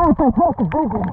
Oh, fantastic vision.